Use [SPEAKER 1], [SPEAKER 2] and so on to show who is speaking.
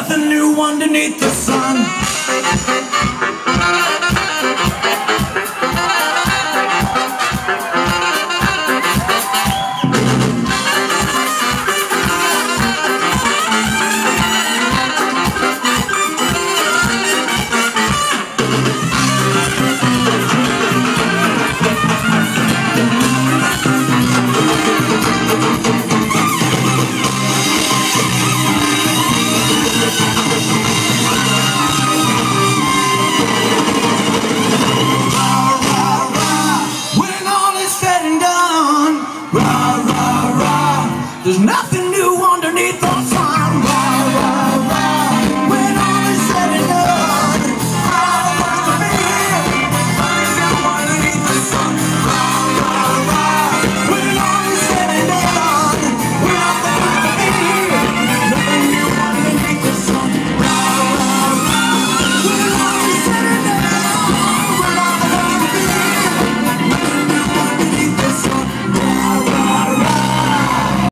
[SPEAKER 1] nothing new underneath the sun. There's nothing.